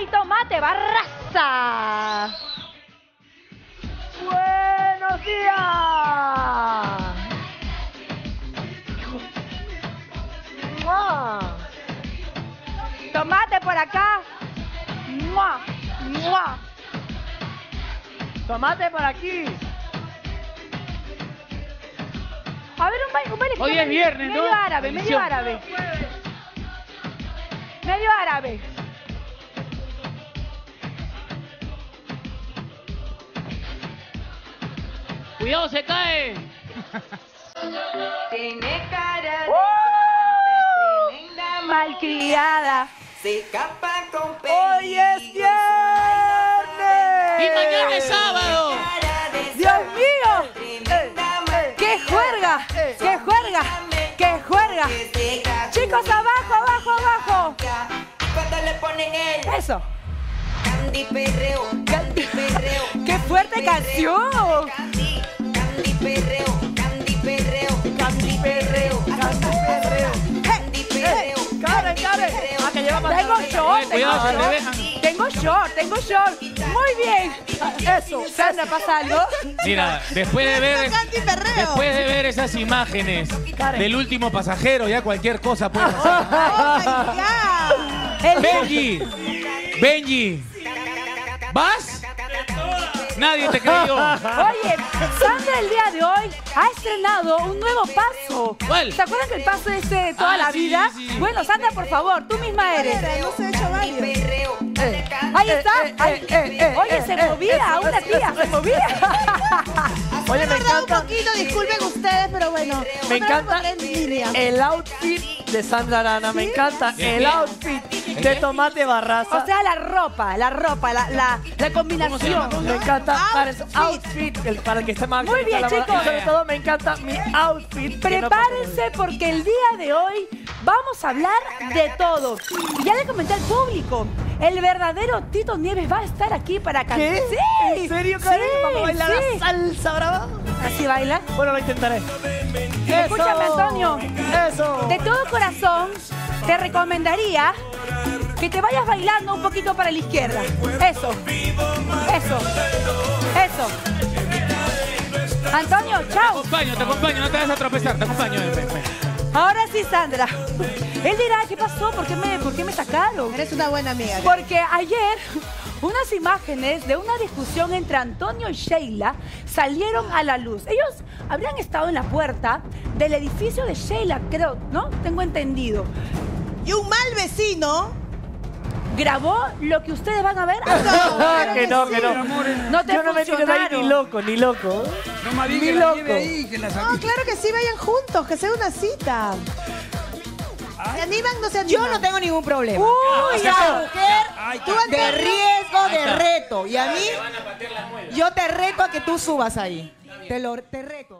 y Tomate Barraza. ¡Buenos días! ¡Mua! Tomate por acá. ¡Mua! ¡Mua! Tomate por aquí. A ver, un baile, un baile Hoy es viernes, medio ¿no? árabe, medio árabe. Medio árabe. Cuidado, se cae. Tiene cara de ¡Uh! tremenda Malcriada. Se escapa con ¡Hoy es peligro. viernes! Y mañana es sábado. ¡Dios mío! tremenda mal- ¡Qué juerga! ¡Qué juerga! ¡Qué juerga! Chicos, abajo, abajo, abajo. Cuando le ponen el Eso. Candy perreo, Candy perreo. ¡Qué fuerte canción! Candy, Candy perreo, Candy perreo, Candy perreo, Candy perreo. ¡Ah, que lleva Tengo short, tengo Cuidado, se te short. dejan. Tengo short, tengo short. Muy bien. Eso. Sandra, ¿pasa algo? Mira, después de ver después de ver esas imágenes del último pasajero, ya cualquier cosa puede pasar. El Benji, Benji, ¿vas? Nadie te creyó. Oye, Sandra el día de hoy ha estrenado un nuevo paso. ¿Cuál? ¿Se acuerdan que el paso es de toda Ah, la sí, vida? sí. Bueno, Sandra, por favor, tú misma eres. perreo. Ahí está. eh, Ay, eh, eh, Oye, eh, se movía, eso, una tía, se movía. Oye, me encanta, poquito, disculpen ustedes, pero bueno. me encanta en línea. el outfit de Sandra Arana. Me encanta ¿De el outfit de Tomate Barraza. O sea, la ropa, la ropa, la, la, la combinación. Me encanta Karen, outfit, el- para el que esté más Muy bien, la- chicos. Y sobre todo me encanta mi outfit. que no pasa Prepárense porque el día de hoy vamos a hablar de todo. Y ya le comenté al público, el verdadero Tito Nieves va a estar aquí para cantar. ¿Qué? Sí, ¿En serio, Karen? sí, ¿Vamos a bailar sí. la salsa brava? Así baila. Bueno, lo intentaré. Escúchame. Antonio. Eso. De todo corazón, te recomendaría que te vayas bailando un poquito para la izquierda. Eso. Eso. Eso. Antonio, Te chao. acompaño, te acompaño, no te vas a tropezar, te acompaño. ven, ven, ven. Ahora sí, Sandra. Él dirá, ¿qué pasó? ¿Por qué me, por qué me sacaron? Eres una buena amiga. Porque ayer unas imágenes de una discusión entre Antonio y Sheila salieron a la luz. Ellos habrían estado en la puerta del edificio de Sheila, creo, ¿no? Tengo entendido. Y un mal vecino. ¿Grabó lo que ustedes van a ver? Ah, que no, que no. No te Yo no me tiro de ahí ni loco, ni loco. No bien Ni que la loco. ahí, que la No, claro que sí, vayan juntos, que sea una cita. ¿Se animan no se Yo animan? no tengo ningún problema. Uy, ya. mujer está. Tú, de Antonio, de reto. Y a mí, yo te reto a que tú subas ahí. Te lo te reto.